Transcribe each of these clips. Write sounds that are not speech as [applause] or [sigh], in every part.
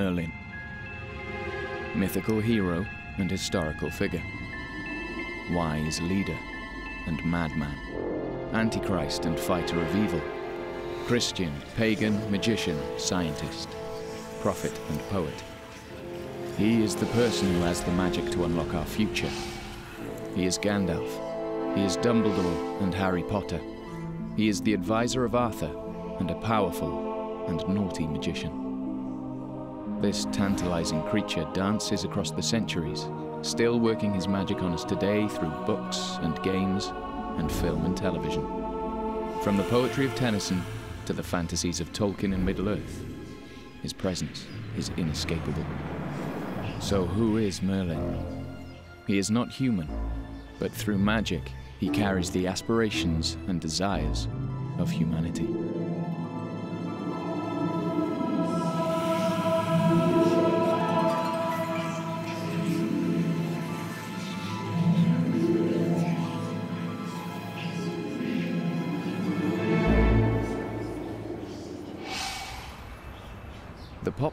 Merlin. Mythical hero and historical figure. Wise leader and madman. Antichrist and fighter of evil. Christian, pagan, magician, scientist. Prophet and poet. He is the person who has the magic to unlock our future. He is Gandalf. He is Dumbledore and Harry Potter. He is the advisor of Arthur and a powerful and naughty magician. This tantalizing creature dances across the centuries, still working his magic on us today through books and games and film and television. From the poetry of Tennyson to the fantasies of Tolkien and Middle-earth, his presence is inescapable. So who is Merlin? He is not human, but through magic, he carries the aspirations and desires of humanity.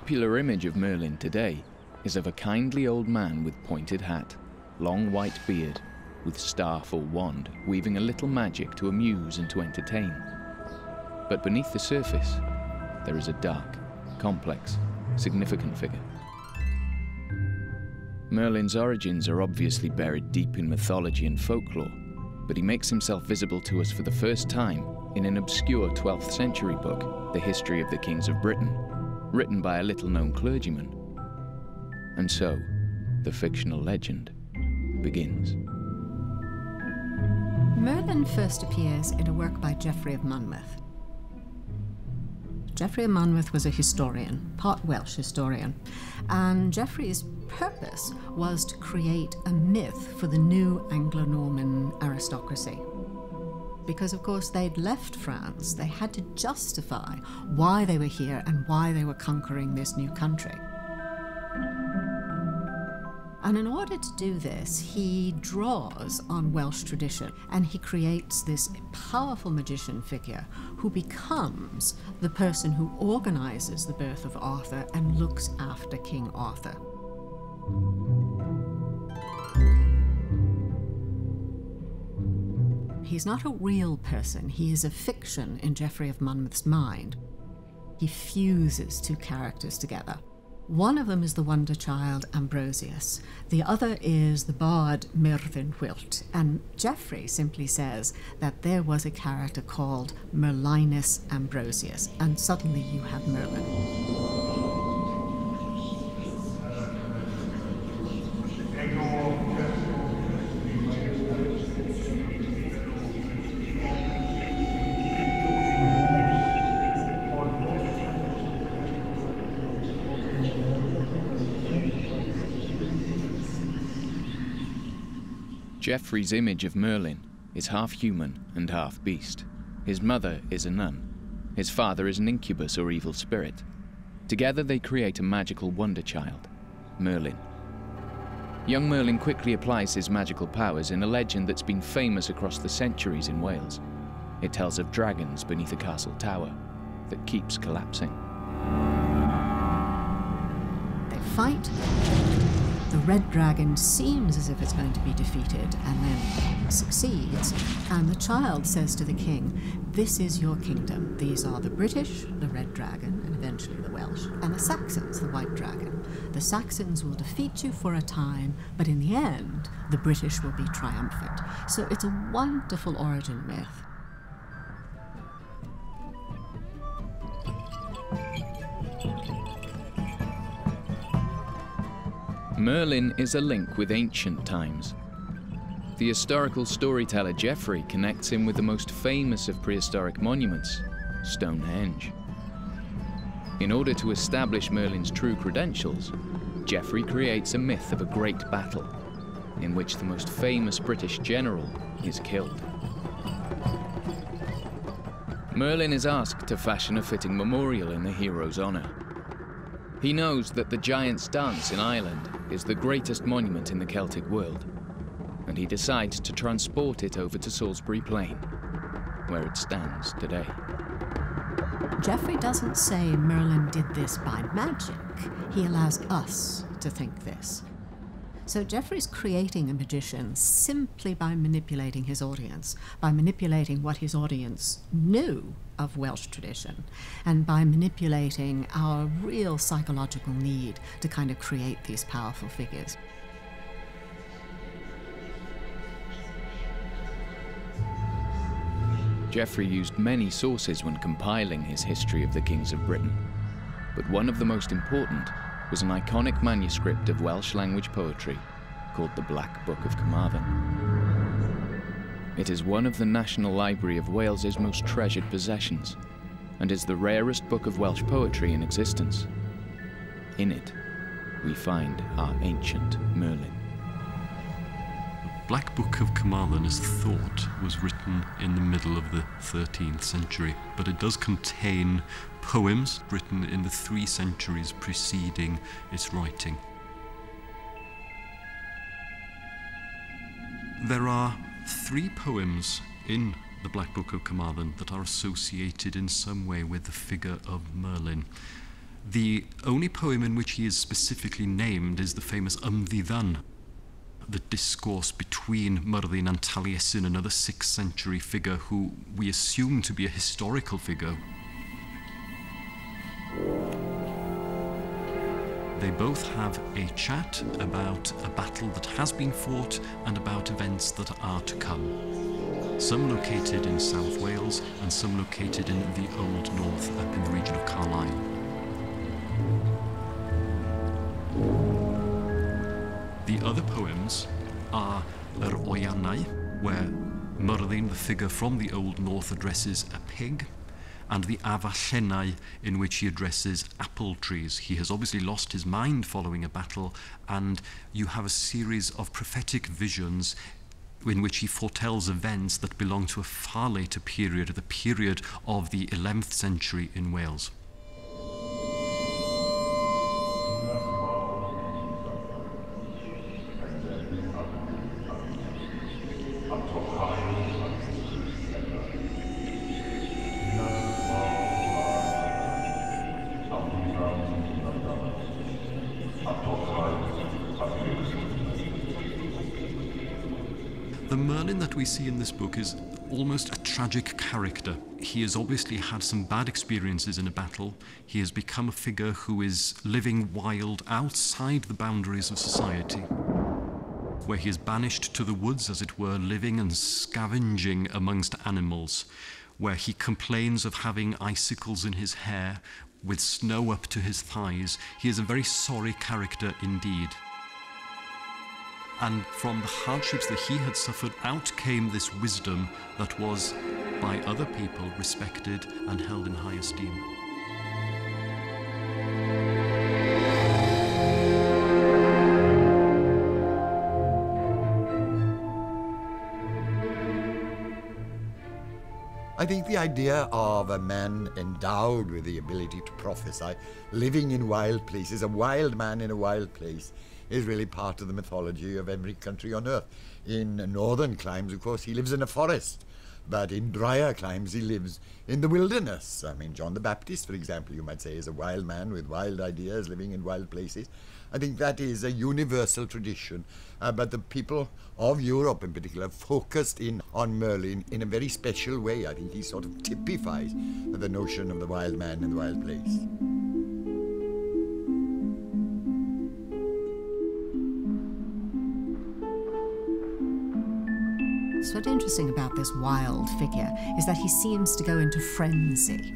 Popular image of Merlin today is of a kindly old man with pointed hat, long white beard, with staff or wand, weaving a little magic to amuse and to entertain. But beneath the surface, there is a dark, complex, significant figure. Merlin's origins are obviously buried deep in mythology and folklore, but he makes himself visible to us for the first time in an obscure 12th century book, The History of the Kings of Britain, written by a little known clergyman. And so, the fictional legend begins. Merlin first appears in a work by Geoffrey of Monmouth. Geoffrey of Monmouth was a historian, part Welsh historian, and Geoffrey's purpose was to create a myth for the new Anglo Norman aristocracy. Because, of course, they'd left France, they had to justify why they were here and why they were conquering this new country. And in order to do this, he draws on Welsh tradition and he creates this powerful magician figure who becomes the person who organizes the birth of Arthur and looks after King Arthur. He's not a real person, he is a fiction in Geoffrey of Monmouth's mind. He fuses two characters together. One of them is the wonder child Ambrosius, the other is the bard Myrddin Wyllt, And Geoffrey simply says that there was a character called Merlinus Ambrosius, and suddenly you have Merlin. Geoffrey's image of Merlin is half human and half beast. His mother is a nun. His father is an incubus or evil spirit. Together they create a magical wonder child, Merlin. Young Merlin quickly applies his magical powers in a legend that's been famous across the centuries in Wales. It tells of dragons beneath a castle tower that keeps collapsing. They fight, the red dragon seems as if it's going to be defeated and then succeeds. And the child says to the king, This is your kingdom. These are the British, the red dragon, and eventually the Welsh, and the Saxons, the white dragon. The Saxons will defeat you for a time, but in the end, the British will be triumphant. So it's a wonderful origin myth. Merlin is a link with ancient times. The historical storyteller Geoffrey connects him with the most famous of prehistoric monuments, Stonehenge. In order to establish Merlin's true credentials, Geoffrey creates a myth of a great battle, in which the most famous British general is killed. Merlin is asked to fashion a fitting memorial in the hero's honor. He knows that the Giant's Dance in Ireland is the greatest monument in the Celtic world, and he decides to transport it over to Salisbury Plain, where it stands today. Geoffrey doesn't say Merlin did this by magic. he allows us to think this. So Geoffrey's creating a magician simply by manipulating his audience, by manipulating what his audience knew of Welsh tradition, and by manipulating our real psychological need to kind of create these powerful figures. Geoffrey used many sources when compiling his history of the kings of Britain, but one of the most important was an iconic manuscript of Welsh language poetry called the Black Book of Carmarthen. It is one of the National Library of Wales's most treasured possessions and is the rarest book of Welsh poetry in existence. In it, we find our ancient Merlin. Black Book of Carmarthen is thought was written in the middle of the 13th century, but it does contain poems written in the three centuries preceding its writing. There are three poems in the Black Book of Carmarthen that are associated in some way with the figure of Merlin. The only poem in which he is specifically named is the famous Ymddiddan, the discourse between Myrddin and Taliesin, another 6th century figure who we assume to be a historical figure. They both have a chat about a battle that has been fought and about events that are to come. Some located in South Wales and some located in the Old North up in the region of Carlisle. Poems are Yr Oiannau, where Myrddin, the figure from the Old North, addresses a pig, and the Avallenau, in which he addresses apple trees. He has obviously lost his mind following a battle, and you have a series of prophetic visions in which he foretells events that belong to a far later period, the period of the 11th century in Wales. Book is almost a tragic character. He has obviously had some bad experiences in a battle. He has become a figure who is living wild outside the boundaries of society, where he is banished to the woods, as it were, living and scavenging amongst animals, where he complains of having icicles in his hair with snow up to his thighs. He is a very sorry character indeed. And from the hardships that he had suffered, out came this wisdom that was, by other people, respected and held in high esteem. I think the idea of a man endowed with the ability to prophesy, living in wild places, a wild man in a wild place, is really part of the mythology of every country on earth. In northern climes, of course, he lives in a forest, but in drier climes, he lives in the wilderness. I mean, John the Baptist, for example, you might say, is a wild man with wild ideas, living in wild places. I think that is a universal tradition, uh, but the people of Europe in particular focused in on Merlin in a very special way. I think he sort of typifies the notion of the wild man in the wild place. Interesting about this wild figure is that he seems to go into frenzy.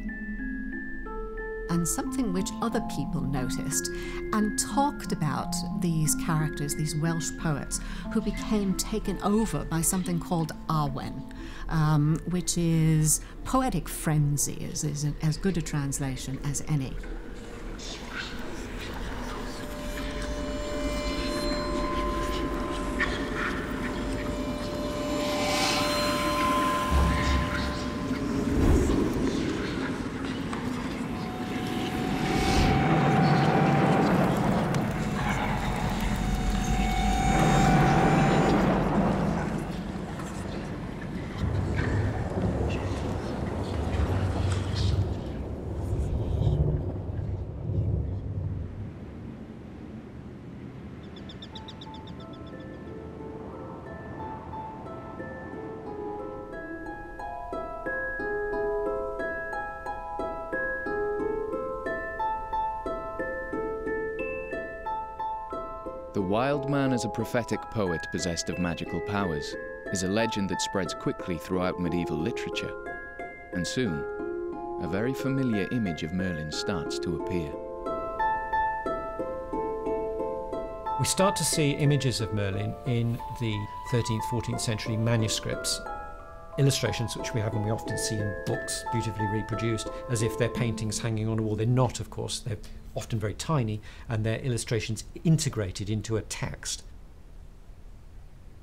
And something which other people noticed and talked about these characters, these Welsh poets, who became taken over by something called awen, um, which is poetic frenzy, is, is as good a translation as any. As a prophetic poet possessed of magical powers is a legend that spreads quickly throughout medieval literature. And soon, a very familiar image of Merlin starts to appear. We start to see images of Merlin in the 13th, 14th century manuscripts, illustrations which we have and we often see in books beautifully reproduced as if they're paintings hanging on a wall. They're not, of course, they're often very tiny, and they're illustrations integrated into a text.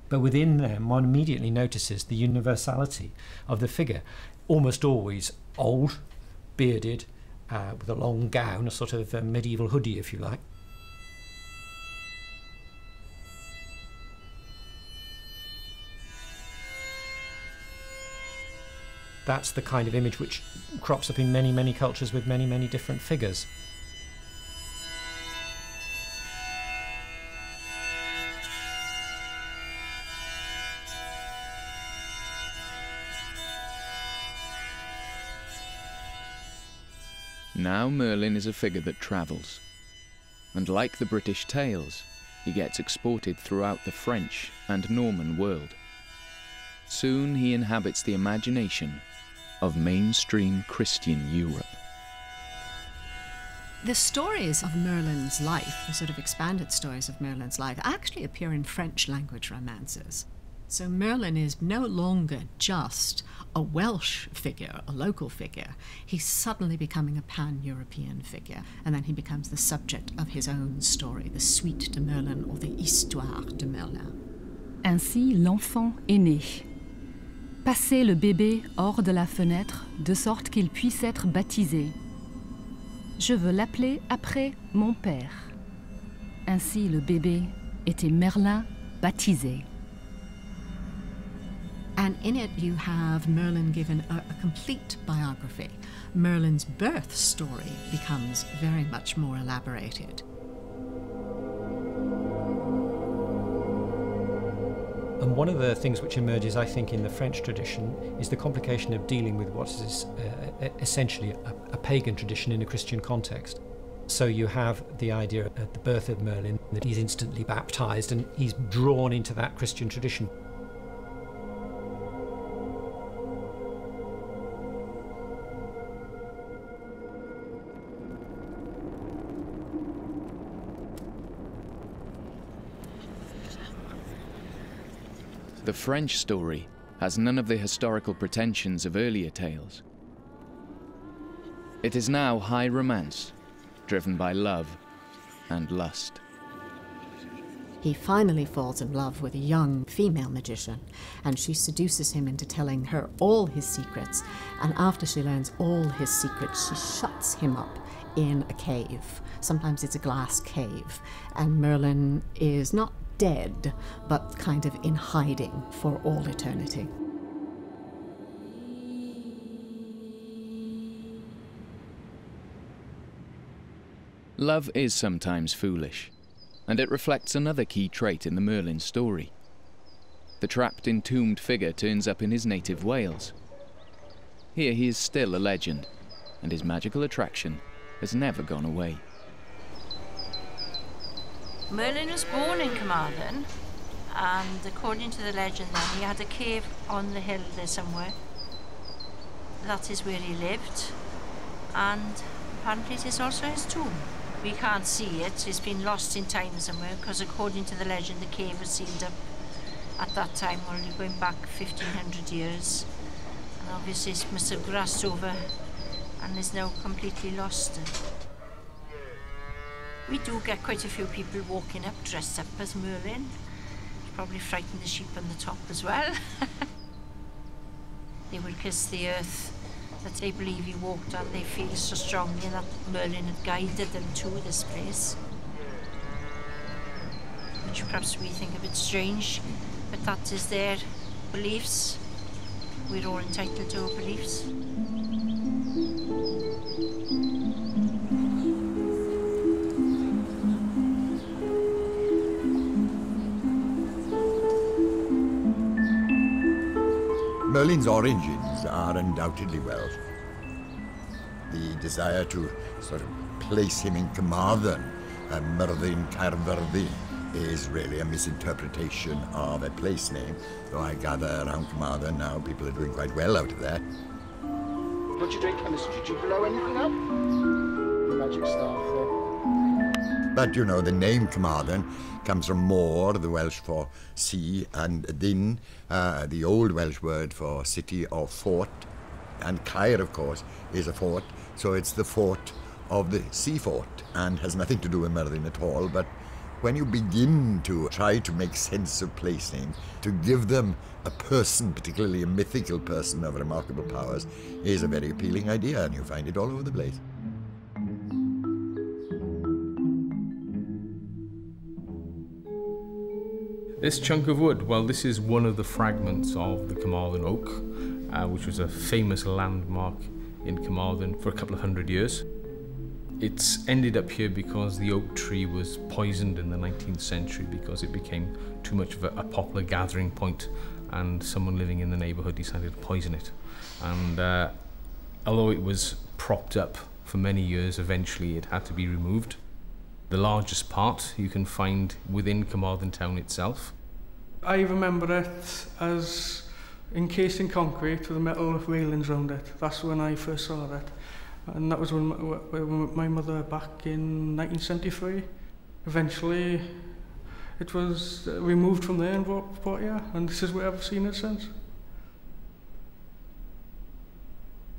But within them, one immediately notices the universality of the figure, almost always old, bearded, uh, with a long gown, a sort of uh, medieval hoodie, if you like. That's the kind of image which crops up in many, many cultures with many, many different figures. Now Merlin is a figure that travels. And like the British tales, he gets exported throughout the French and Norman world. Soon he inhabits the imagination of mainstream Christian Europe. The stories of Merlin's life, the sort of expanded stories of Merlin's life, actually appear in French language romances. So Merlin is no longer just a Welsh figure, a local figure. He's suddenly becoming a pan European figure, and then he becomes the subject of his own story, the Suite de Merlin or the Histoire de Merlin. Ainsi, l'enfant est né. Passez le bébé hors de la fenêtre de sorte qu'il puisse être baptisé. Je veux l'appeler après mon père. Ainsi, le bébé était Merlin baptisé. And in it, you have Merlin given a, a, complete biography. Merlin's birth story becomes very much more elaborated. And one of the things which emerges, I think, in the French tradition is the complication of dealing with what is uh, essentially a, a pagan tradition in a Christian context. So you have the idea at the birth of Merlin that he's instantly baptized and he's drawn into that Christian tradition. The French story has none of the historical pretensions of earlier tales. It is now high romance, driven by love and lust. He finally falls in love with a young female magician, and she seduces him into telling her all his secrets. And after she learns all his secrets, she shuts him up in a cave. Sometimes it's a glass cave, and Merlin is not dead, but kind of in hiding for all eternity. Love is sometimes foolish, and it reflects another key trait in the Merlin story. The trapped, entombed figure turns up in his native Wales. Here he is still a legend, and his magical attraction has never gone away. Merlin was born in Carmarthen, and according to the legend then, he had a cave on the hill there somewhere. That is where he lived, and apparently it is also his tomb. We can't see it, it's been lost in time somewhere, because according to the legend, the cave was sealed up at that time, only going back 1500 years. And obviously it must have grassed over and is now completely lost. We do get quite a few people walking up dressed up as Merlin. Probably frighten the sheep on the top as well. [laughs] they will kiss the earth that they believe he walked on. They feel so strongly that Merlin had guided them to this place. Which perhaps we think a bit strange, but that is their beliefs. We're all entitled to our beliefs. Merlin's origins are undoubtedly Welsh. The desire to sort of place him in Carmarthen, uh, Myrddin Caerfyrddin, is really a misinterpretation of a place name, though I gather around Carmarthen now people are doing quite well out of that. What do you drink, chemistry? Did you blow anything up? Magic stuff. Yeah. But you know, the name Carmarthen comes from Môr, the Welsh for sea, and Din, uh, the old Welsh word for city or fort. And Caer, of course, is a fort, so it's the fort of the sea fort and has nothing to do with Merlin at all. But when you begin to try to make sense of place names, to give them a person, particularly a mythical person of remarkable powers, is a very appealing idea, and you find it all over the place. This chunk of wood, well, this is one of the fragments of the Carmarthen oak, uh, which was a famous landmark in Carmarthen for a couple of hundred years. It's ended up here because the oak tree was poisoned in the 19th century because it became too much of a, a poplar gathering point and someone living in the neighbourhood decided to poison it. And uh, although it was propped up for many years, eventually it had to be removed. The largest part you can find within Carmarthen town itself. I remember it as encased in concrete with metal railings around it. That's when I first saw it. And that was when my, when my mother back in 1973. Eventually, it was uh, removed from there and brought, brought here, and this is where I've seen it since.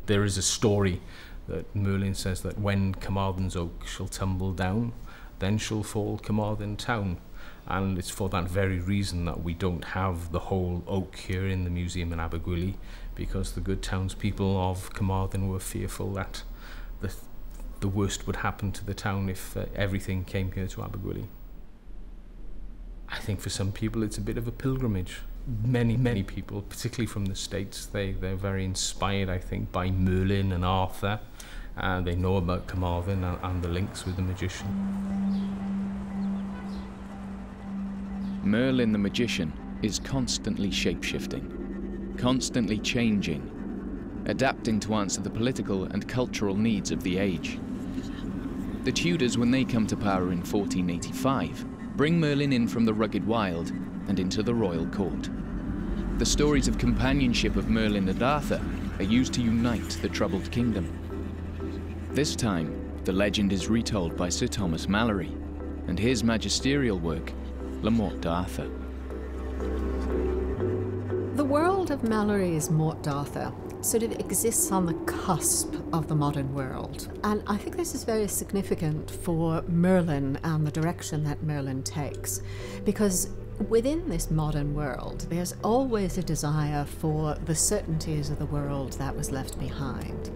There is a story that Merlin says that when Carmarthen's oak shall tumble down, then shall fall Carmarthen town. And it's for that very reason that we don't have the whole oak here in the museum in Abergwili, because the good townspeople of Carmarthen were fearful that the, the worst would happen to the town if uh, everything came here to Abergwili. I think for some people it's a bit of a pilgrimage. Many, many people, particularly from the States, they, they're very inspired, I think, by Merlin and Arthur. And they know about Carmarthen and, and the links with the magician. Merlin the magician is constantly shapeshifting, constantly changing, adapting to answer the political and cultural needs of the age. The Tudors, when they come to power in 1485, bring Merlin in from the rugged wild and into the royal court. The stories of companionship of Merlin and Arthur are used to unite the troubled kingdom. This time, the legend is retold by Sir Thomas Malory and his magisterial work, Le Morte d'Arthur. The world of Malory's Morte d'Arthur sort of exists on the cusp of the modern world. And I think this is very significant for Merlin and the direction that Merlin takes. Because within this modern world, there's always a desire for the certainties of the world that was left behind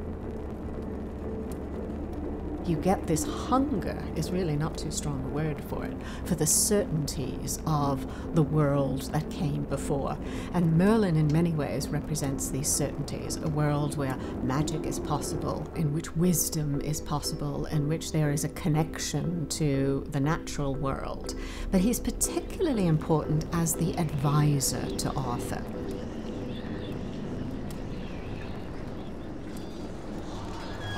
you get this hunger, is really not too strong a word for it, for the certainties of the world that came before. And Merlin, in many ways, represents these certainties a world where magic is possible, in which wisdom is possible, in which there is a connection to the natural world. But he's particularly important as the advisor to Arthur.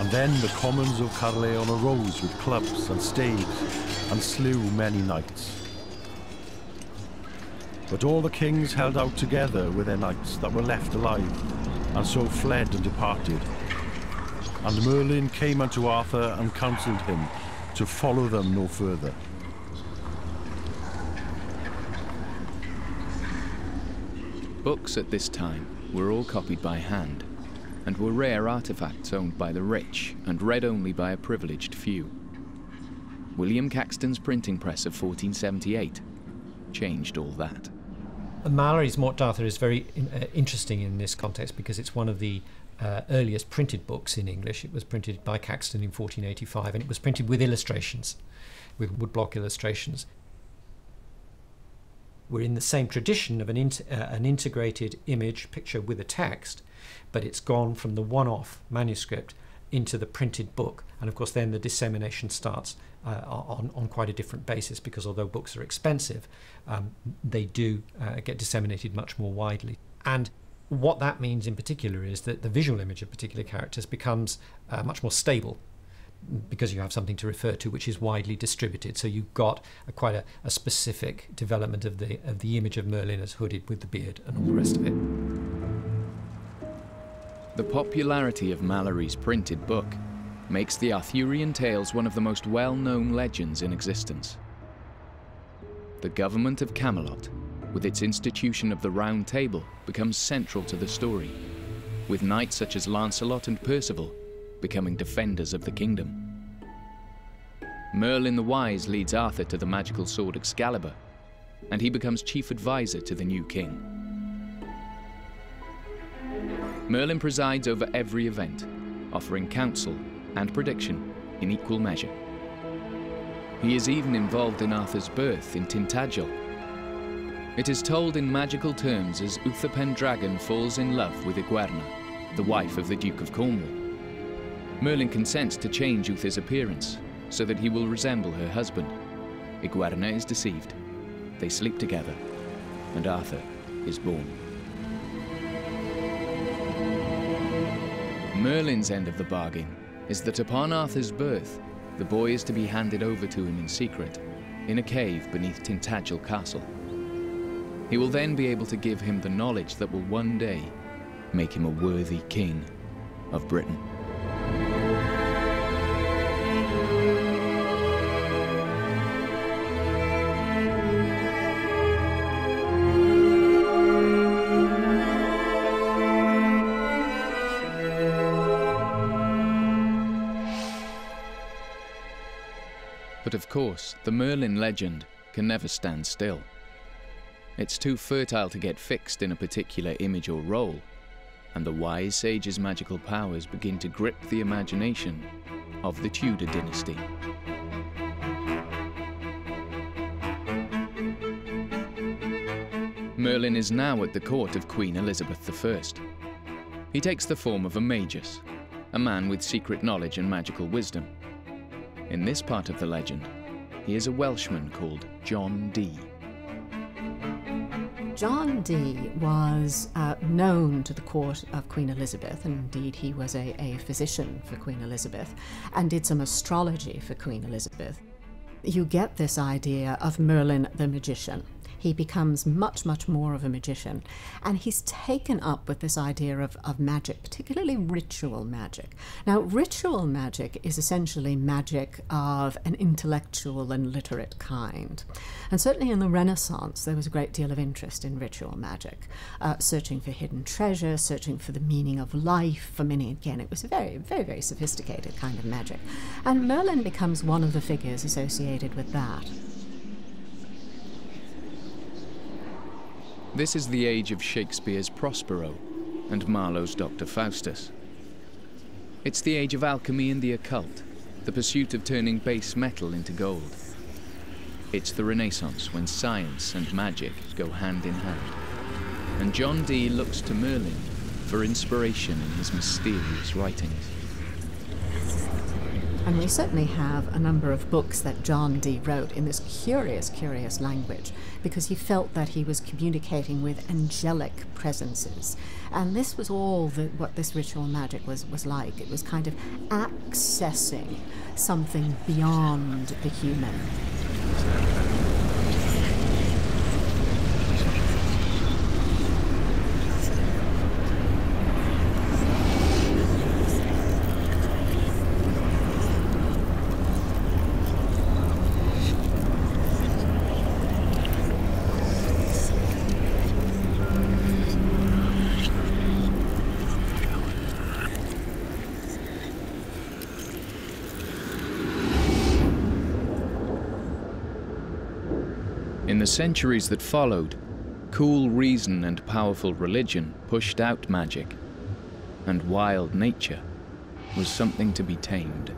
And then the commons of Caerleon arose with clubs and staves and slew many knights. But all the kings held out together with their knights that were left alive, and so fled and departed. And Merlin came unto Arthur and counselled him to follow them no further. Books at this time were all copied by hand and were rare artifacts owned by the rich and read only by a privileged few. William Caxton's printing press of 1478 changed all that. Malory's Morte d'Arthur is very uh, interesting in this context because it's one of the uh, earliest printed books in English. It was printed by Caxton in 1485 and it was printed with illustrations, with woodblock illustrations. We're in the same tradition of an, in, uh, an integrated image picture with a text, but it's gone from the one off manuscript into the printed book. And of course, then the dissemination starts uh, on, on quite a different basis because although books are expensive, um, they do uh, get disseminated much more widely. And what that means in particular is that the visual image of particular characters becomes uh, much more stable because you have something to refer to which is widely distributed. So you've got a, quite a, a, specific development of the of the image of Merlin as hooded with the beard and all the rest of it. The popularity of Malory's printed book makes the Arthurian tales one of the most well-known legends in existence. The government of Camelot, with its institution of the Round Table, becomes central to the story, with knights such as Lancelot and Percival becoming defenders of the kingdom. Merlin the Wise leads Arthur to the magical sword Excalibur, and he becomes chief advisor to the new king. Merlin presides over every event, offering counsel and prediction in equal measure. He is even involved in Arthur's birth in Tintagel. It is told in magical terms as Uther Pendragon falls in love with Iguerna, the wife of the Duke of Cornwall. Merlin consents to change Uther's appearance so that he will resemble her husband. Iguerna is deceived. They sleep together, and Arthur is born. Merlin's end of the bargain is that upon Arthur's birth, the boy is to be handed over to him in secret, in a cave beneath Tintagel Castle. He will then be able to give him the knowledge that will one day make him a worthy king of Britain. Course, the Merlin legend can never stand still. It's too fertile to get fixed in a particular image or role, and the wise sage's magical powers begin to grip the imagination of the Tudor dynasty. Merlin is now at the court of Queen Elizabeth I. He takes the form of a magus, a man with secret knowledge and magical wisdom. In this part of the legend, he is a Welshman called John Dee. John Dee was uh, known to the court of Queen Elizabeth, and indeed he was a, a physician for Queen Elizabeth and did some astrology for Queen Elizabeth. You get this idea of Merlin the magician he becomes much, much more of a magician. And he's taken up with this idea of, of magic, particularly ritual magic. Now, ritual magic is essentially magic of an intellectual and literate kind. And certainly in the Renaissance, there was a great deal of interest in ritual magic, uh, searching for hidden treasure, searching for the meaning of life. For many, again, it was a very, very, very sophisticated kind of magic. And Merlin becomes one of the figures associated with that. This is the age of Shakespeare's Prospero and Marlowe's Dr. Faustus. It's the age of alchemy and the occult, the pursuit of turning base metal into gold. It's the Renaissance when science and magic go hand in hand. And John Dee looks to Merlin for inspiration in his mysterious writings. And we certainly have a number of books that John Dee wrote in this curious, curious language because he felt that he was communicating with angelic presences. And this was all the, what this ritual magic was, was like. It was kind of accessing something beyond the human. The centuries that followed, cool reason and powerful religion pushed out magic, and wild nature was something to be tamed.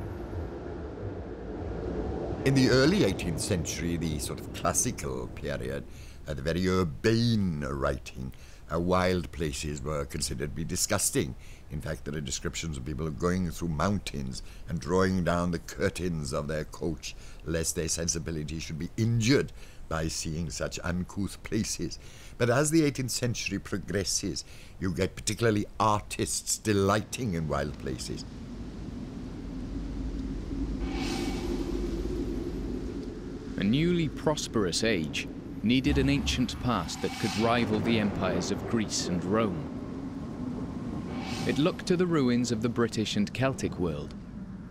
In the early 18th century, the sort of classical period, uh, the very urbane writing, uh, wild places were considered to be disgusting. In fact, there are descriptions of people going through mountains and drawing down the curtains of their coach lest their sensibility should be injured by seeing such uncouth places. But as the 18th century progresses, you get particularly artists delighting in wild places. A newly prosperous age needed an ancient past that could rival the empires of Greece and Rome. It looked to the ruins of the British and Celtic world,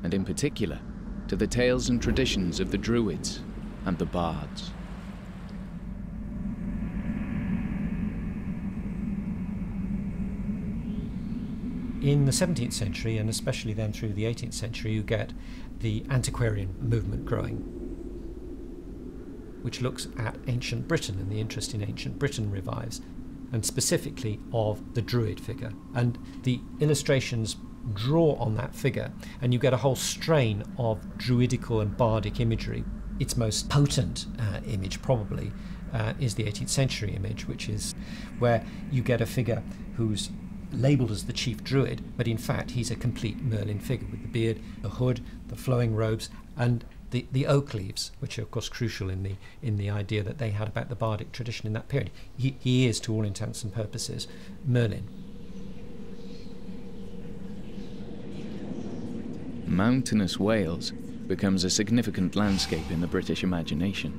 and in particular, to the tales and traditions of the Druids and the Bards. In the 17th century, and especially then through the 18th century, you get the antiquarian movement growing, which looks at ancient Britain, and the interest in ancient Britain revives, and specifically of the Druid figure. And the illustrations draw on that figure, and you get a whole strain of druidical and bardic imagery. Its most potent uh, image, probably, uh, is the 18th century image, which is where you get a figure who's labelled as the chief druid, but in fact he's a complete Merlin figure with the beard, the hood, the flowing robes, and the, the oak leaves, which are of course crucial in the in the idea that they had about the bardic tradition in that period. He, he is, to all intents and purposes, Merlin. Mountainous Wales becomes a significant landscape in the British imagination.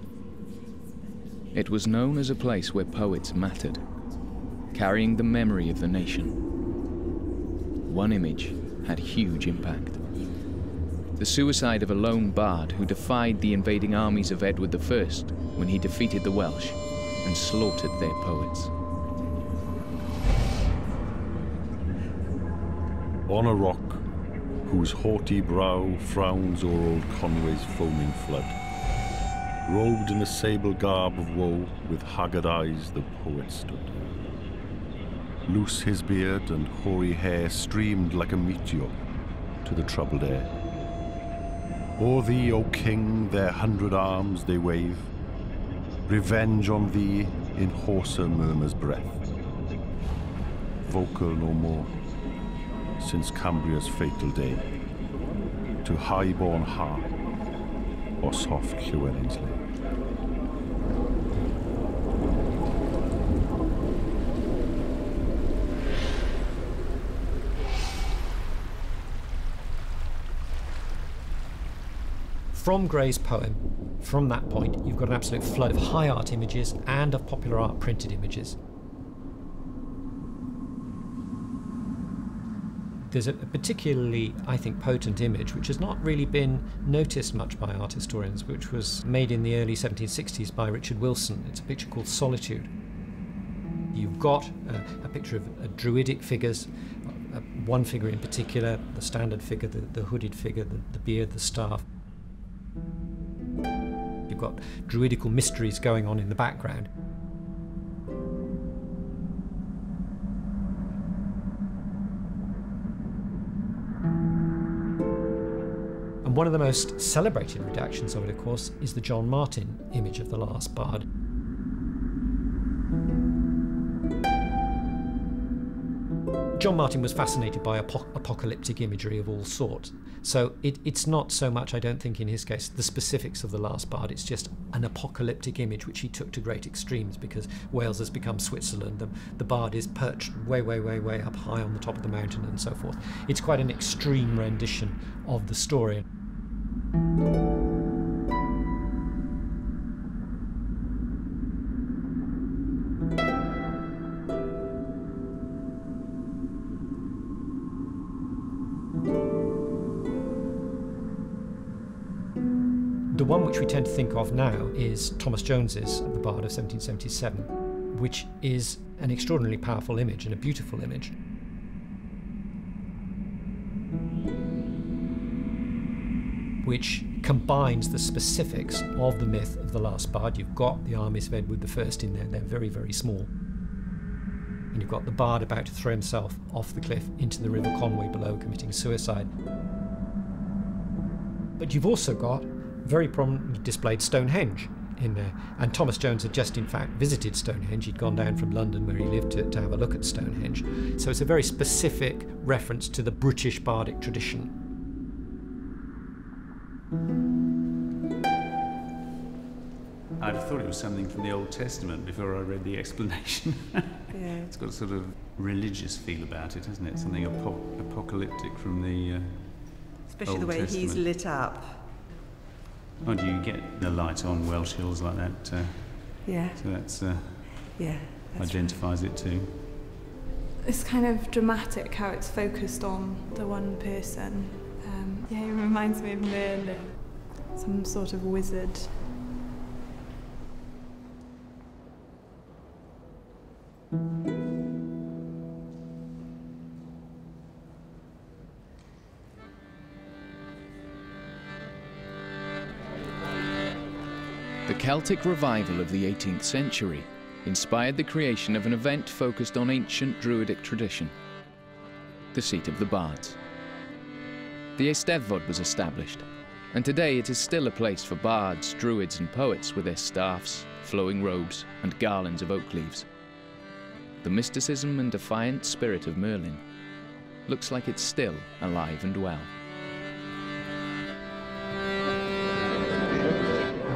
It was known as a place where poets mattered carrying the memory of the nation. One image had huge impact. The suicide of a lone bard who defied the invading armies of Edward I when he defeated the Welsh and slaughtered their poets. On a rock, whose haughty brow frowns o'er old Conway's foaming flood, robed in a sable garb of woe, with haggard eyes the poet stood. Loose his beard and hoary hair streamed like a meteor to the troubled air. O'er thee, O king, their hundred arms they wave, revenge on thee in hoarser murmurs breath. Vocal no more, since Cambria's fatal day, to high-born harp or soft Llewellyn's lay. From Gray's poem, from that point, you've got an absolute flood of high art images and of popular art printed images. There's a particularly, I think, potent image which has not really been noticed much by art historians, which was made in the early 1760s by Richard Wilson. It's a picture called Solitude. You've got a, a picture of a druidic figures, uh, one figure in particular, the standard figure, the, the hooded figure, the, the beard, the staff. You've got druidical mysteries going on in the background. And one of the most celebrated redactions of it, of course, is the John Martin image of the last bard. John Martin was fascinated by ap apocalyptic imagery of all sorts. So it, it's not so much, I don't think, in his case, the specifics of the last bard. It's just an apocalyptic image which he took to great extremes because Wales has become Switzerland. The, the bard is perched way, way, way, way up high on the top of the mountain and so forth. It's quite an extreme rendition of the story. Which we tend to think of now is Thomas Jones's The Bard of 1777, which is an extraordinarily powerful image and a beautiful image. Which combines the specifics of the myth of the last bard. You've got the armies of Edward I in there, they're very, very small. And you've got the bard about to throw himself off the cliff into the River Conway below, committing suicide. But you've also got very prominently displayed Stonehenge in there. And Thomas Jones had just, in fact, visited Stonehenge. He'd gone down from London, where he lived, to, to have a look at Stonehenge. So it's a very specific reference to the British bardic tradition. I'd thought it was something from the Old Testament before I read the explanation. [laughs] yeah. It's got a sort of religious feel about it, hasn't it? Something apo- apocalyptic from the. Uh, Especially Old the way Testament. he's lit up. Oh, do you get the light on Welsh hills like that? Uh, yeah. So that's uh, yeah. That's identifies it too. It's kind of dramatic how it's focused on the one person. Um, yeah, it reminds me of Merlin, some sort of wizard. Celtic revival of the 18th century inspired the creation of an event focused on ancient Druidic tradition, the seat of the bards. The Eisteddfod was established, and today it is still a place for bards, druids, and poets with their staffs, flowing robes, and garlands of oak leaves. The mysticism and defiant spirit of Merlin looks like it's still alive and well.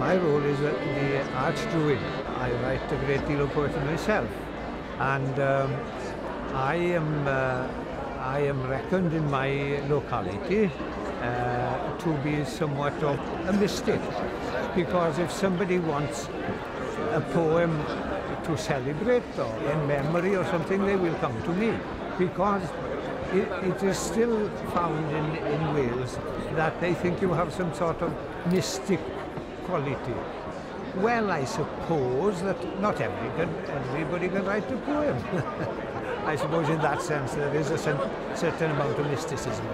My role is the archdruid. I write a great deal of poetry myself, and um, I am uh, I am reckoned in my locality uh, to be somewhat of a mystic, because if somebody wants a poem to celebrate or in memory or something, they will come to me, because it, it is still found in, in Wales that they think you have some sort of mystic quality. Well, I suppose that not every everybody can write a poem. [laughs] I suppose in that sense there is a certain amount of mysticism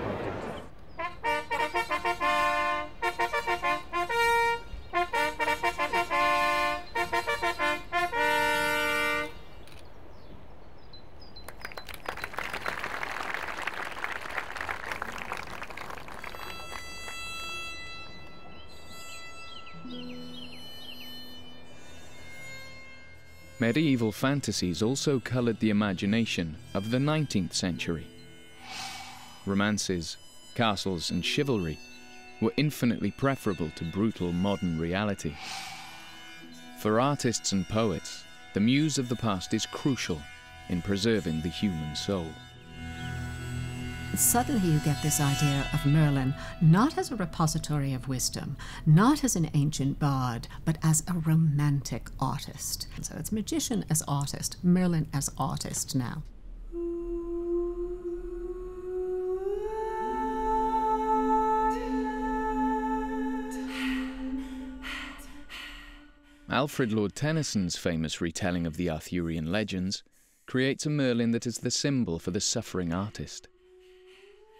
Medieval fantasies also coloured the imagination of the 19th century. Romances, castles, and chivalry were infinitely preferable to brutal modern reality. For artists and poets, the muse of the past is crucial in preserving the human soul. Suddenly, you get this idea of Merlin not as a repository of wisdom, not as an ancient bard, but as a romantic artist. So it's magician as artist, Merlin as artist now. Alfred Lord Tennyson's famous retelling of the Arthurian legends creates a Merlin that is the symbol for the suffering artist.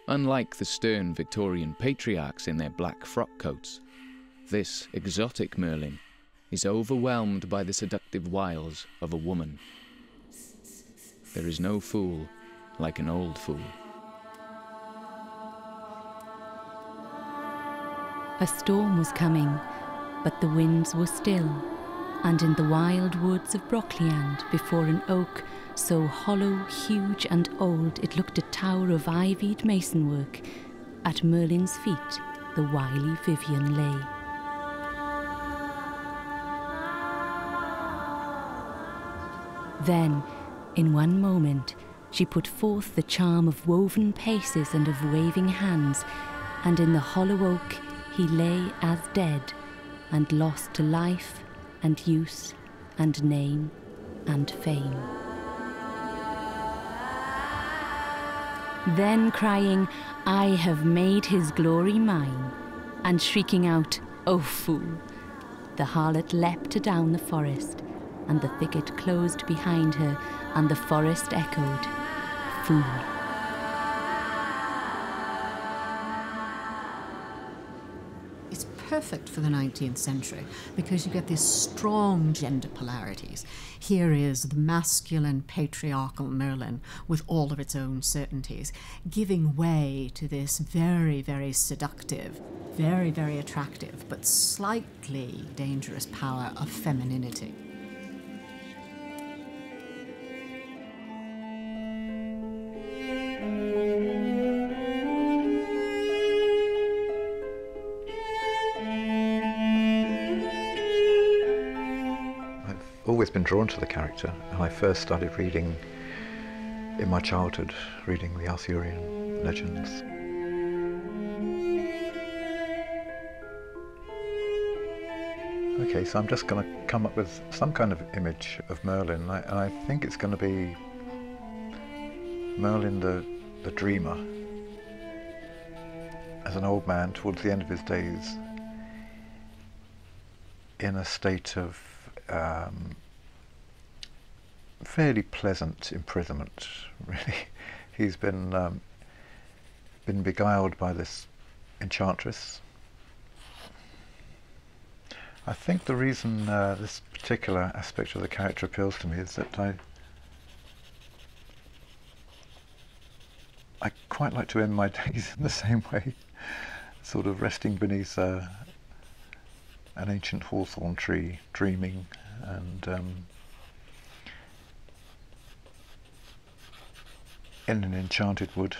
Unlike the stern Victorian patriarchs in their black frock coats, this exotic Merlin is overwhelmed by the seductive wiles of a woman. There is no fool like an old fool. A storm was coming, but the winds were still, and in the wild woods of Broceliande, before an oak so hollow, huge, and old it looked a tower of ivied masonwork. At Merlin's feet, the wily Vivien lay. Then, in one moment, she put forth the charm of woven paces and of waving hands, and in the hollow oak he lay as dead, and lost to life and use and name and fame. Then crying, I have made his glory mine, and shrieking out, O fool! The harlot leapt down the forest, and the thicket closed behind her, and the forest echoed, Fool! Perfect for the 19th century because you get these strong gender polarities. Here is the masculine patriarchal Merlin with all of its own certainties, giving way to this very, very seductive, very, very attractive, but slightly dangerous power of femininity. Always been drawn to the character, and I first started reading in my childhood, reading the Arthurian legends. Okay, so I'm just going to come up with some kind of image of Merlin, and I, and I think it's going to be Merlin the, the dreamer. As an old man towards the end of his days in a state of um, fairly pleasant imprisonment, [laughs] really. He's been um, been beguiled by this enchantress. I think the reason uh, this particular aspect of the character appeals to me is that I I quite like to end my [laughs] days in the same way, sort of resting beneath uh, an ancient hawthorn tree, dreaming and um, in an enchanted wood.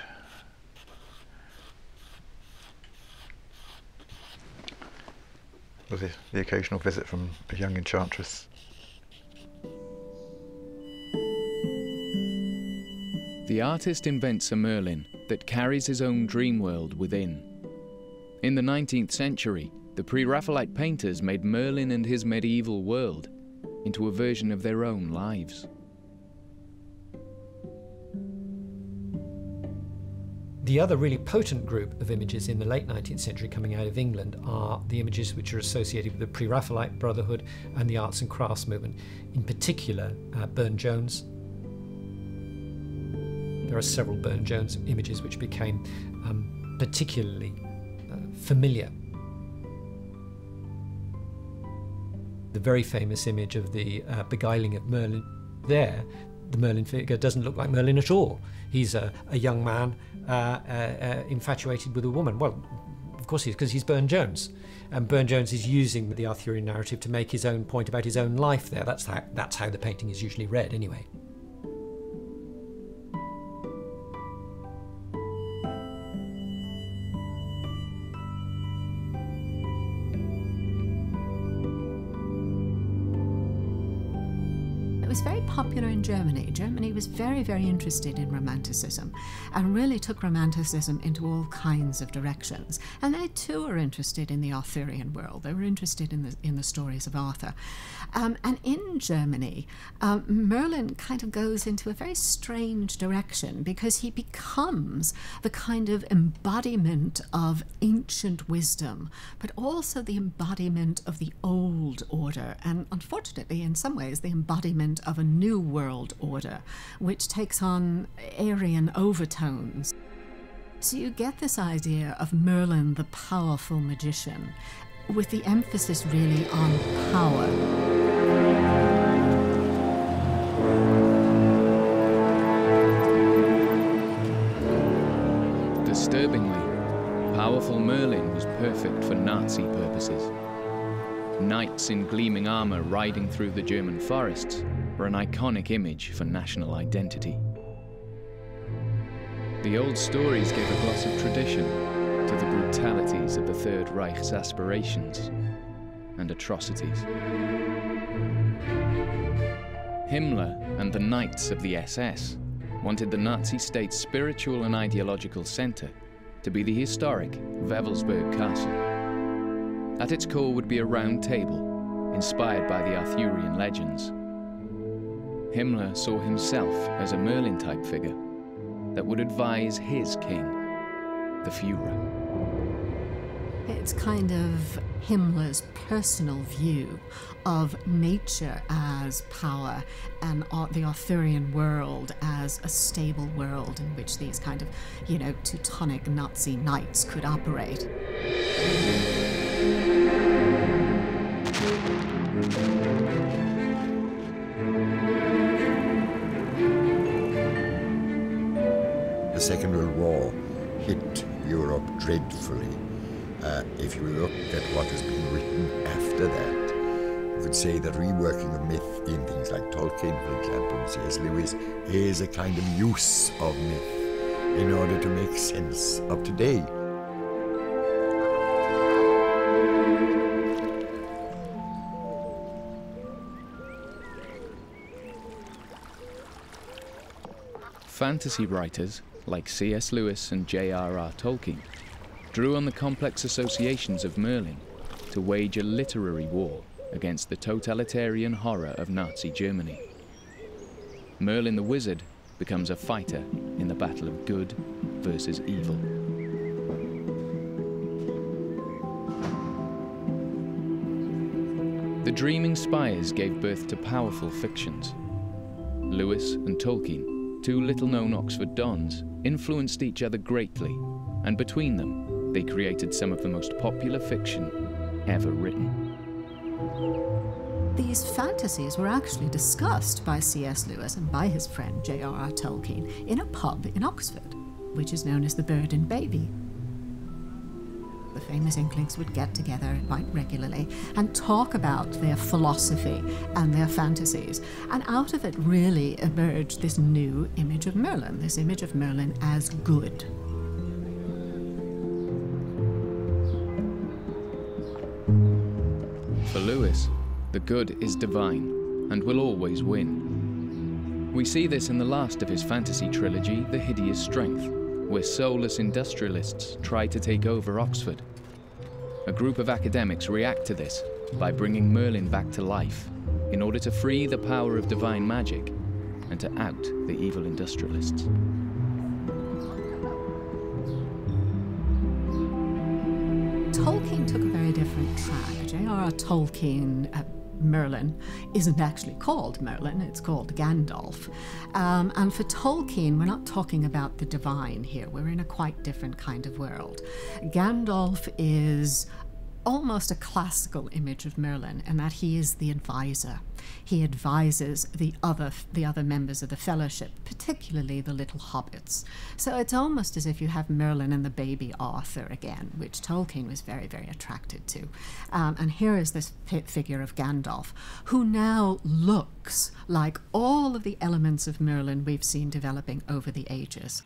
With the, the occasional visit from a young enchantress. The artist invents a Merlin that carries his own dream world within. In the 19th century, the Pre Raphaelite painters made Merlin and his medieval world into a version of their own lives. The other really potent group of images in the late 19th century coming out of England are the images which are associated with the Pre Raphaelite Brotherhood and the arts and crafts movement, in particular, uh, Burne Jones. There are several Burne Jones images which became um, particularly uh, familiar the very famous image of the uh, beguiling of Merlin. There, the Merlin figure doesn't look like Merlin at all. He's a, a young man uh, uh, uh infatuated with a woman. Well, of course he is, because he's Burne Jones. And Burne Jones is using the Arthurian narrative to make his own point about his own life there. That's how, that's how the painting is usually read, anyway. In Germany. Germany was very, very interested in Romanticism and really took Romanticism into all kinds of directions. And they too were interested in the Arthurian world. They were interested in the, in the stories of Arthur. Um, and in Germany, um, Merlin kind of goes into a very strange direction because he becomes the kind of embodiment of ancient wisdom, but also the embodiment of the old order. And unfortunately, in some ways, the embodiment of a new world order, which takes on Aryan overtones. So you get this idea of Merlin, the powerful magician, with the emphasis really on power. Disturbingly, powerful Merlin was perfect for Nazi purposes. Knights in gleaming armor riding through the German forests were an iconic image for national identity. The old stories gave a gloss of tradition to the brutalities of the Third Reich's aspirations and atrocities. Himmler and the Knights of the SS wanted the Nazi state's spiritual and ideological center to be the historic Wewelsburg Castle. At its core would be a round table, inspired by the Arthurian legends. Himmler saw himself as a Merlin-type figure that would advise his king, the Fuhrer. It's kind of Himmler's personal view of nature as power and the Arthurian world as a stable world in which these kind of, you know, Teutonic Nazi knights could operate. The Second World War hit Europe dreadfully. Uh, if you look at what has been written after that, you could say that reworking of myth in things like Tolkien, for example, and C.S. Lewis, is a kind of use of myth in order to make sense of today. Fantasy writers like C.S. Lewis and J.R.R. Tolkien, drew on the complex associations of Merlin to wage a literary war against the totalitarian horror of Nazi Germany. Merlin the Wizard becomes a fighter in the battle of good versus evil. The Dreaming Spires gave birth to powerful fictions. Lewis and Tolkien, two little known Oxford dons, influenced each other greatly, and between them, they created some of the most popular fiction ever written. These fantasies were actually discussed by C.S. Lewis and by his friend J.R.R. Tolkien in a pub in Oxford, which is known as the Bird and Baby. The famous Inklings would get together quite regularly and talk about their philosophy and their fantasies. And out of it really emerged this new image of Merlin, this image of Merlin as good. For Lewis, the good is divine and will always win. We see this in the last of his fantasy trilogy, The Hideous Strength, where soulless industrialists try to take over Oxford. A group of academics react to this by bringing Merlin back to life in order to free the power of divine magic and to out the evil industrialists. Tolkien took a very different track. J.R.R. Tolkien uh, Merlin isn't actually called Merlin, it's called Gandalf. Um, and for Tolkien, we're not talking about the divine here, we're in a quite different kind of world. Gandalf is almost a classical image of Merlin in that he is the advisor. He advises the other the other members of the fellowship, particularly the little hobbits. So it's almost as if you have Merlin and the baby Arthur again, which Tolkien was very very attracted to. Um, and here is this figure of Gandalf, who now looks like all of the elements of Merlin we've seen developing over the ages.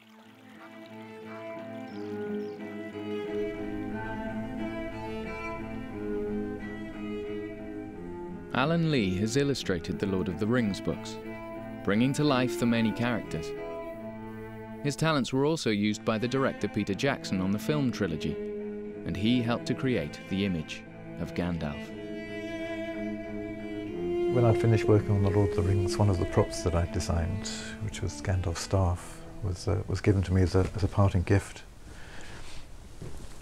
Alan Lee has illustrated the Lord of the Rings books, bringing to life the many characters. His talents were also used by the director Peter Jackson on the film trilogy, and he helped to create the image of Gandalf. When I'd finished working on the Lord of the Rings, one of the props that I'd designed, which was Gandalf's staff, was uh, was given to me as a as a parting gift.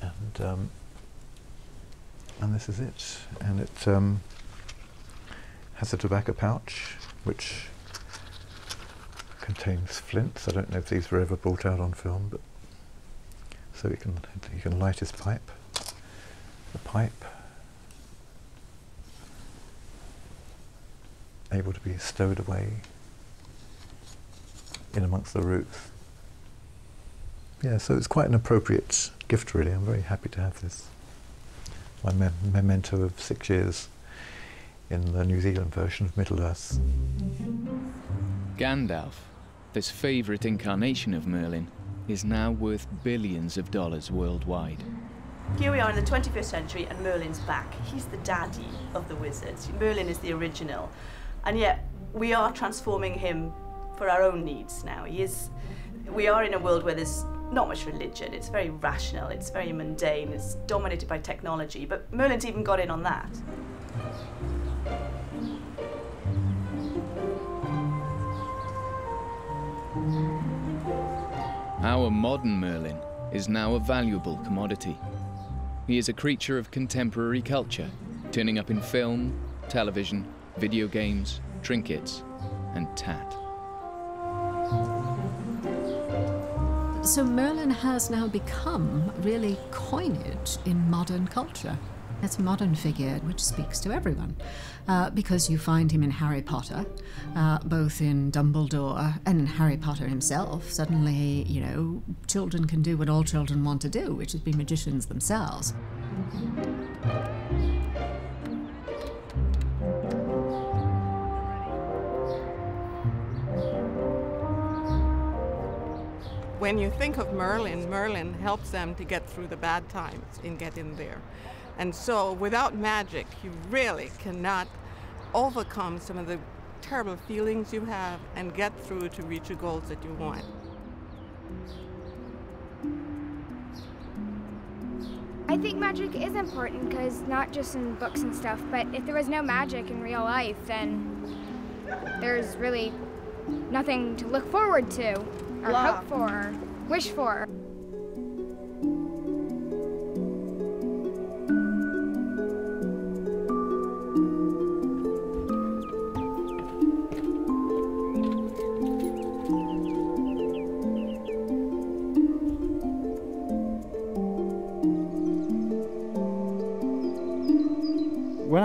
And um, and this is it. And it um, has a tobacco pouch which contains flints. I don't know if these were ever brought out on film, but so you can you can light his pipe. The pipe able to be stowed away in amongst the roots. Yeah, so it's quite an appropriate gift, really. I'm very happy to have this. My mem memento of six years in the New Zealand version of Middle Earth. Gandalf, this favourite incarnation of Merlin, is now worth billions of dollars worldwide. Here we are in the 21st century and Merlin's back. He's the daddy of the wizards. Merlin is the original. And yet we are transforming him for our own needs now. He is, we are in a world where there's not much religion. It's very rational, it's very mundane, it's dominated by technology, but Merlin's even got in on that. Our modern Merlin is now a valuable commodity. He is a creature of contemporary culture, turning up in film, television, video games, trinkets, and tat. So Merlin has now become really coinage in modern culture. It's a modern figure which speaks to everyone uh, because you find him in Harry Potter, uh, both in Dumbledore and in Harry Potter himself. Suddenly, you know, children can do what all children want to do, which is be magicians themselves. When you think of Merlin, Merlin helps them to get through the bad times and get in there. And so without magic, you really cannot overcome some of the terrible feelings you have and get through to reach the goals that you want. I think magic is important because not just in books and stuff, but if there was no magic in real life, then there's really nothing to look forward to, or Wow. hope for, or wish for.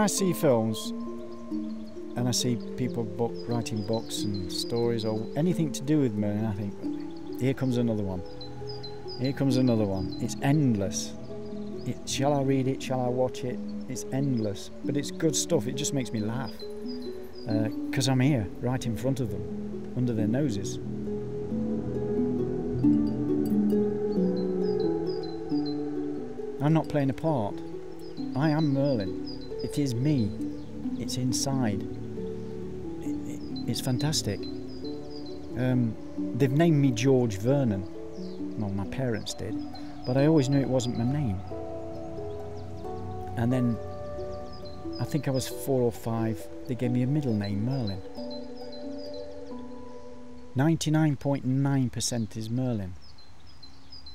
I see films and I see people book, writing books and stories or anything to do with Merlin, I think, here comes another one. Here comes another one. It's endless. It, shall I read it? Shall I watch it? It's endless, but it's good stuff. It just makes me laugh uh, because I'm here, right in front of them, under their noses. I'm not playing a part. I am Merlin. It is me. It's inside. It- it- it's fantastic. Um, they've named me George Vernon. Well, my parents did, but I always knew it wasn't my name. And then, I think I was four or five, they gave me a middle name, Merlin. 99.9% is Merlin.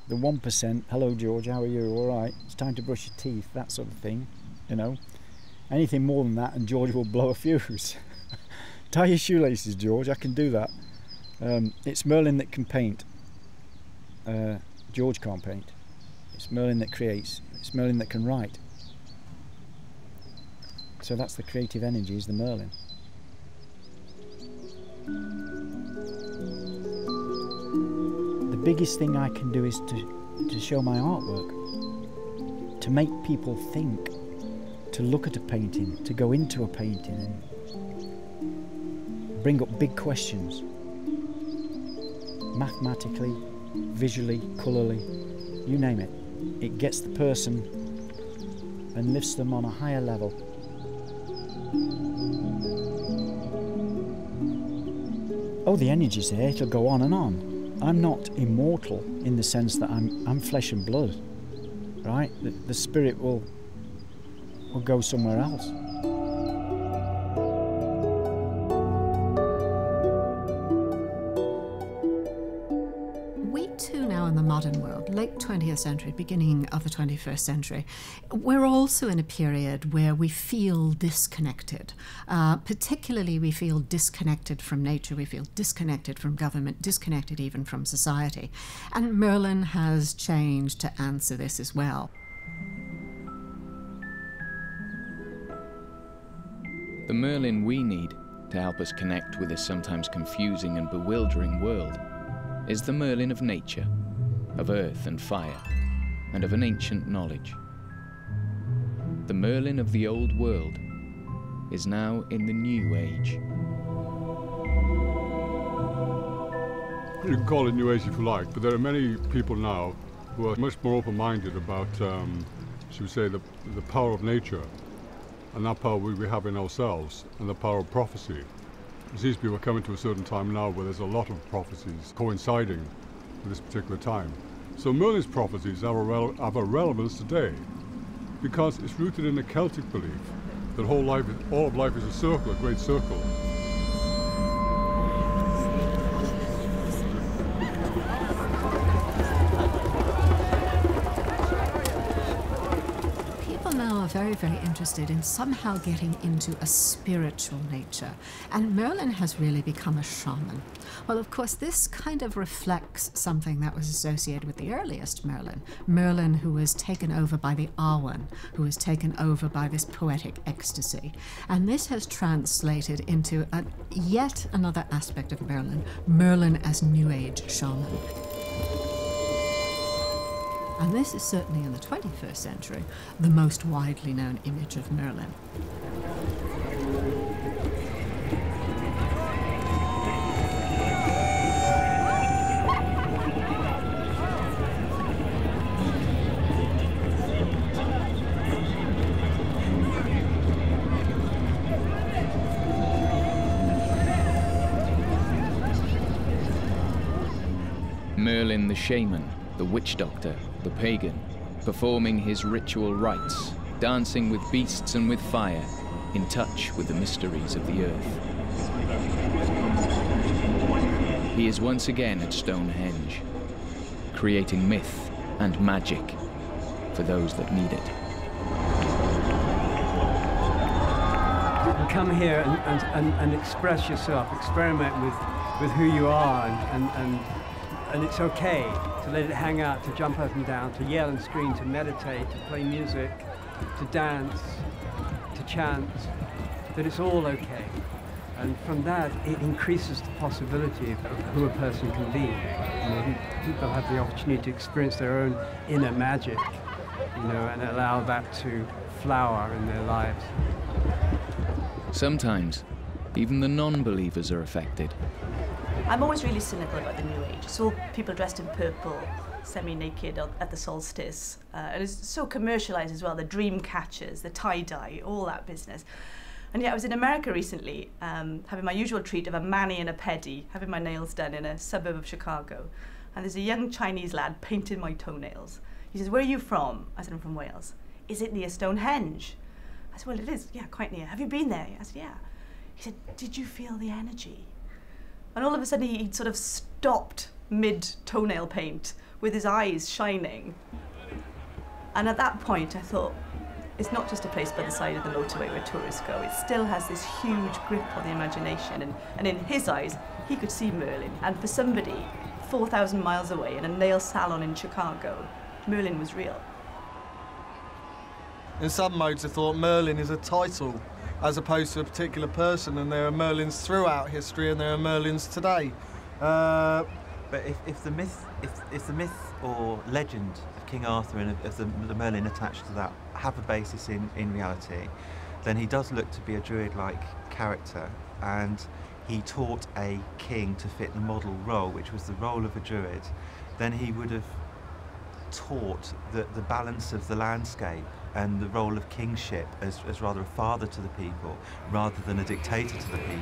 The 1%, hello George, how are you? All right, it's time to brush your teeth, that sort of thing, you know. Anything more than that, and George will blow a fuse. [laughs] Tie your shoelaces, George, I can do that. Um, it's Merlin that can paint. Uh, George can't paint. It's Merlin that creates. It's Merlin that can write. So that's the creative energy, is the Merlin. The biggest thing I can do is to, to show my artwork, to make people think, to look at a painting, to go into a painting and bring up big questions mathematically, visually, colourly, you name it. It gets the person and lifts them on a higher level. Oh, the energy's there, it'll go on and on. I'm not immortal in the sense that I'm, I'm flesh and blood, right? The, the spirit will, will go somewhere else. We too now in the modern world, late 20th century, beginning of the 21st century, we're also in a period where we feel disconnected. Uh, particularly, we feel disconnected from nature, we feel disconnected from government, disconnected even from society. And Merlin has changed to answer this as well. The Merlin we need to help us connect with a sometimes confusing and bewildering world is the Merlin of nature, of earth and fire, and of an ancient knowledge. The Merlin of the old world is now in the new age. You can call it New Age if you like, but there are many people now who are much more open-minded about, um, should we say, the, the power of nature, and that power we, have in ourselves, and the power of prophecy. It seems to be we're coming to a certain time now where there's a lot of prophecies coinciding with this particular time. So Merlin's prophecies have a, have a relevance today because it's rooted in a Celtic belief that whole life, all of life is a circle, a great circle. Very, interested in somehow getting into a spiritual nature, and Merlin has really become a shaman. Well, of course, this kind of reflects something that was associated with the earliest Merlin. Merlin, who was taken over by the awen, who was taken over by this poetic ecstasy. And this has translated into a, yet another aspect of Merlin Merlin as New Age shaman. And this is certainly in the 21st century the most widely known image of Merlin. Merlin the shaman, the witch doctor, the pagan, performing his ritual rites, dancing with beasts and with fire, in touch with the mysteries of the earth. He is once again at Stonehenge, creating myth and magic for those that need it. Come here and, and, and, and express yourself, experiment with, with who you are, and, and, and, and it's okay to let it hang out, to jump up and down, to yell and scream, to meditate, to play music, to dance, to chant, that it's all okay. And from that, it increases the possibility of who a person can be. You know, people have the opportunity to experience their own inner magic, you know, and allow that to flower in their lives. Sometimes, even the non-believers are affected. I'm always really cynical about the New Age. It's all people dressed in purple, semi-naked at the solstice. Uh, and it's so commercialized as well, the dream catchers, the tie-dye, all that business. And yet I was in America recently, um, having my usual treat of a mani and a pedi, having my nails done in a suburb of Chicago. And there's a young Chinese lad painting my toenails. He says, where are you from? I said, I'm from Wales. Is it near Stonehenge? I said, well, it is, yeah, quite near. Have you been there? I said, yeah. He said, did you feel the energy? And all of a sudden he sort of stopped mid toenail paint with his eyes shining. And at that point I thought, it's not just a place by the side of the motorway where tourists go, it still has this huge grip on the imagination. And, and in his eyes, he could see Merlin. And for somebody 4,000 miles away in a nail salon in Chicago, Merlin was real. In some modes, I thought Merlin is a title as opposed to a particular person, and there are Merlins throughout history, and there are Merlins today. Uh, but if, if the myth, if, if the myth or legend of King Arthur and of, the, the Merlin attached to that have a basis in, in reality, then he does look to be a druid-like character, and he taught a king to fit the model role, which was the role of a druid. Then he would have taught the, the balance of the landscape and the role of kingship as, as rather a father to the people rather than a dictator to the people.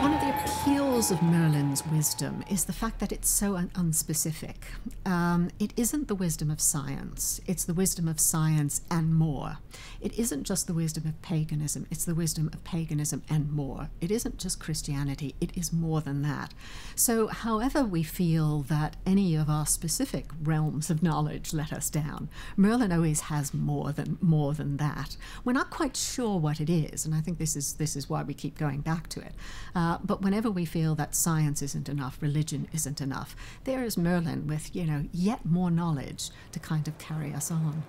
One of the appeals of Merlin's wisdom is the fact that it's so un unspecific. Um, it isn't the wisdom of science, it's the wisdom of science and more. It isn't just the wisdom of paganism, it's the wisdom of paganism and more. It isn't just Christianity, it is more than that. So, however, we feel that any of our specific realms of knowledge let us down, Merlin always has more than more than that. We're not quite sure what it is, and I think this is this is why we keep going back to it. Uh, but whenever we feel that science isn't enough, religion isn't enough, there is Merlin with, you know, yet more knowledge to kind of carry us on.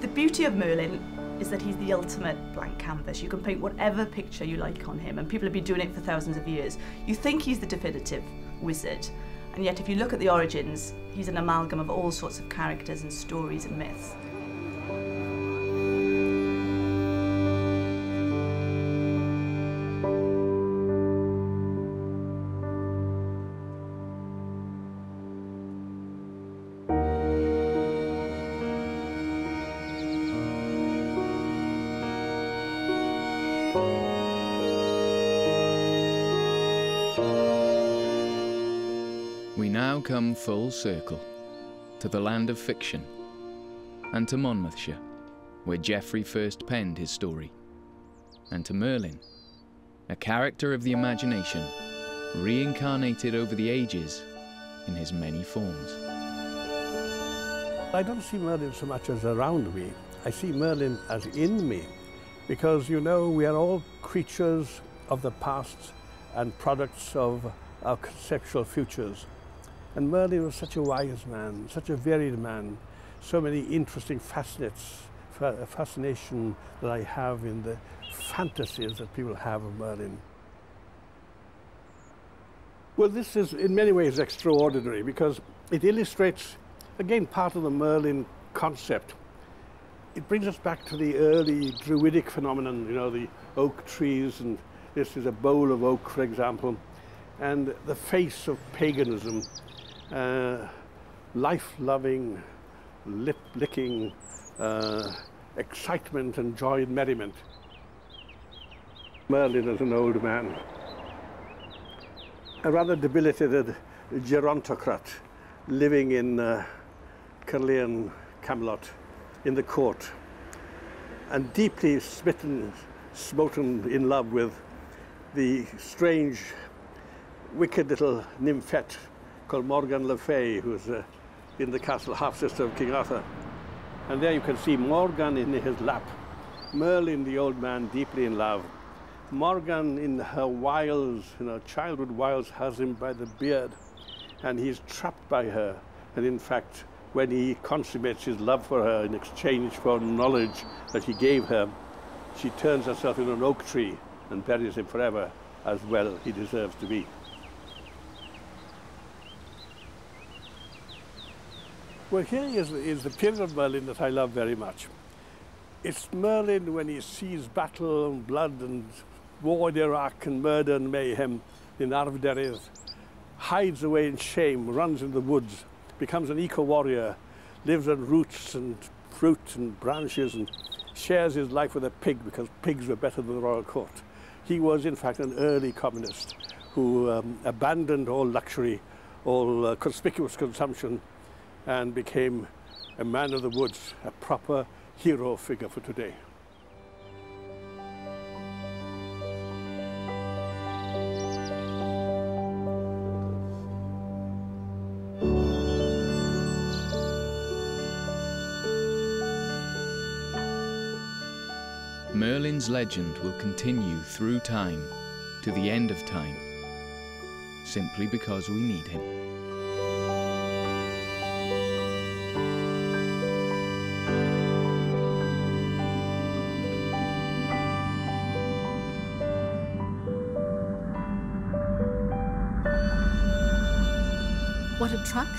The beauty of Merlin is that he's the ultimate blank canvas. You can paint whatever picture you like on him, and people have been doing it for thousands of years. You think he's the definitive wizard, and yet if you look at the origins, he's an amalgam of all sorts of characters and stories and myths. Come full circle to the land of fiction and to Monmouthshire, where Geoffrey first penned his story, and to Merlin, a character of the imagination reincarnated over the ages in his many forms. I don't see Merlin so much as around me. I see Merlin as in me, because you know we are all creatures of the past and products of our conceptual futures. And Merlin was such a wise man, such a varied man, so many interesting facets, fascination that I have in the fantasies that people have of Merlin. Well, this is in many ways extraordinary because it illustrates, again, part of the Merlin concept. It brings us back to the early druidic phenomenon, you know, the oak trees, and this is a bowl of oak, for example, and the face of paganism uh, life-loving, lip-licking uh, excitement and joy and merriment. Merlin as an old man. a rather debilitated gerontocrat living in uh, Camelot, in the court, and deeply smitten, smoten in love with the strange, wicked little nymphette called Morgan Le Fay, who's uh, in the castle half-sister of King Arthur. And there you can see Morgan in his lap, Merlin, the old man, deeply in love. Morgan, in her wiles, in her childhood wiles, has him by the beard, and he's trapped by her. And in fact, when he consummates his love for her in exchange for knowledge that he gave her, she turns herself into an oak tree and buries him forever, as well he deserves to be. Well, here is, is the period of Merlin that I love very much. It's Merlin when he sees battle and blood and war in Iraq and murder and mayhem in Arfderydd, hides away in shame, runs in the woods, becomes an eco-warrior, lives on roots and fruit and branches and shares his life with a pig because pigs were better than the royal court. He was, in fact, an early communist who um, abandoned all luxury, all uh, conspicuous consumption, and became a man of the woods, a proper hero figure for today. Merlin's legend will continue through time, to the end of time, simply because we need him.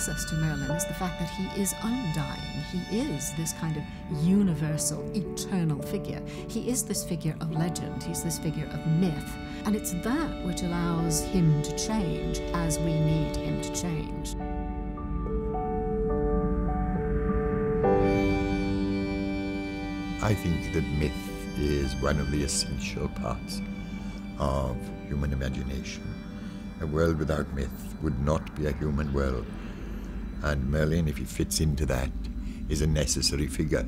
Us to Merlin is the fact that he is undying. He is this kind of universal, eternal figure. He is this figure of legend. He's this figure of myth. And it's that which allows him to change as we need him to change. I think that myth is one of the essential parts of human imagination. A world without myth would not be a human world. And Merlin, if he fits into that, is a necessary figure.